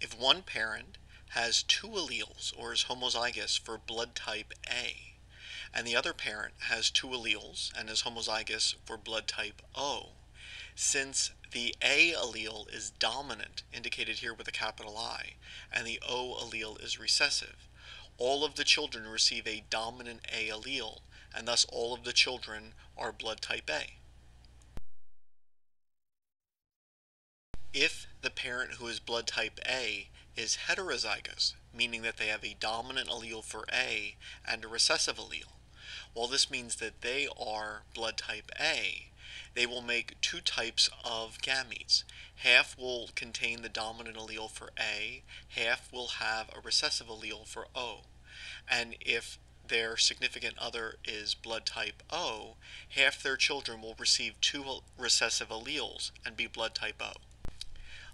If one parent has two alleles or is homozygous for blood type A, and the other parent has two alleles and is homozygous for blood type O, since the A allele is dominant, indicated here with a capital I, and the O allele is recessive, all of the children receive a dominant A allele, and thus all of the children are blood type A. If the parent who is blood type A is heterozygous, meaning that they have a dominant allele for A and a recessive allele, well, this means that they are blood type A. They will make two types of gametes. Half will contain the dominant allele for A, half will have a recessive allele for O. And if their significant other is blood type O, half their children will receive two recessive alleles and be blood type O.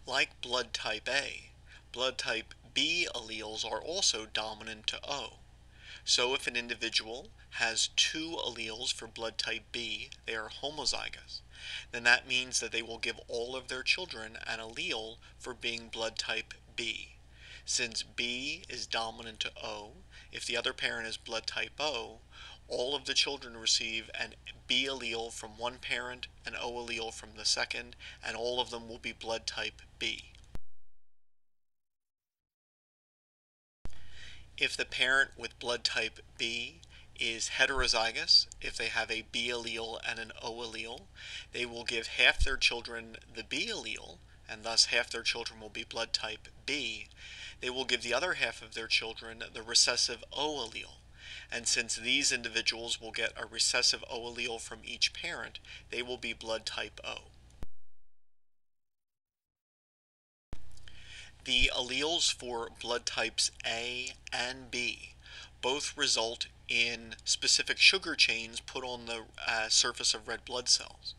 Like blood type A, blood type B alleles are also dominant to O. So if an individual has two alleles for blood type B, they are homozygous, then that means that they will give all of their children an allele for being blood type B. Since B is dominant to O, if the other parent is blood type O, all of the children receive an B allele from one parent, an O allele from the second, and all of them will be blood type B. If the parent with blood type B is heterozygous, if they have a B allele and an O allele, they will give half their children the B allele, and thus half their children will be blood type B. They will give the other half of their children the recessive O allele. And since these individuals will get a recessive O allele from each parent, they will be blood type O. The alleles for blood types A and B both result in specific sugar chains put on the uh, surface of red blood cells,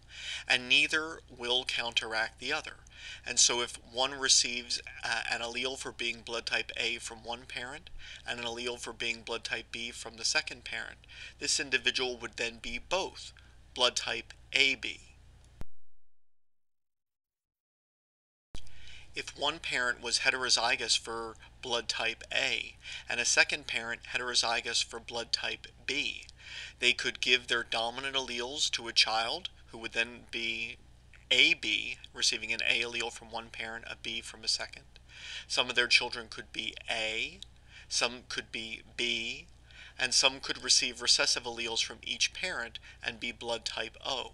and neither will counteract the other. And so, if one receives uh, an allele for being blood type A from one parent and an allele for being blood type B from the second parent, this individual would then be both blood type AB. if one parent was heterozygous for blood type A and a second parent heterozygous for blood type B, they could give their dominant alleles to a child who would then be AB, receiving an A allele from one parent, a B from a second. Some of their children could be A, some could be B, and some could receive recessive alleles from each parent and be blood type O.